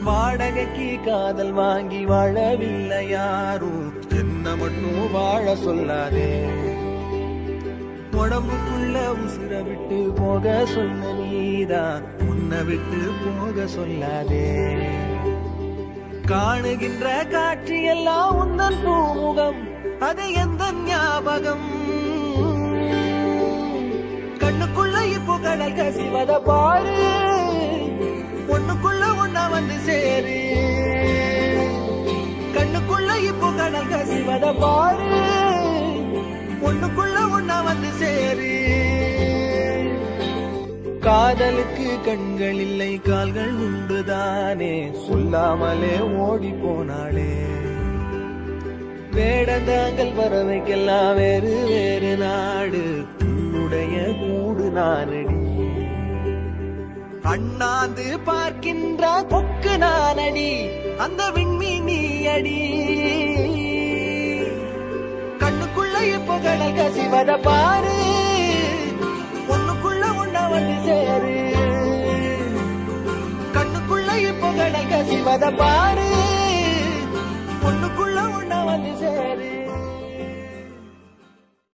வாடகைக்கு காதல் வாங்கி வாழவில்லை யாரும். என்ன மட்டும் வாழ சொல்லாதே. உடம்புக்குள்ள உசுர விட்டு போக சொன்ன நீதான். உன்னை விட்டு போக சொல்லாதே. காணுகின்ற காட்சி எல்லாம் உந்தன் பூமுகம் அது எந்த ஞாபகம்? கண்ணுக்குள்ள இப்போ கடல் கசிவத பாரு. கடல் கசிவத பாரு ஒண்ணுக்குள்ள ஒன்னா வந்து சேரு. காதலுக்கு கண்கள் இல்லை கால்கள் உண்டுதானே. சொல்லாமலே ஓடி போனாளே. வேடந்தாங்கள் பறவைக்கெல்லாம் வேறு வேறு நாடு. உன்னுடைய கூடு நானடி. அண்ணாந்து பார்க்கின்ற கொக்கு நானடி. அந்த விண்மீனி அடி. கடல் கசிவத பாரு. ஒண்ணுக்குள்ள ஒண்ணா வந்து சேரு. கண்ணுக்குள்ள இப்போ கடல் கசிவத பாரு.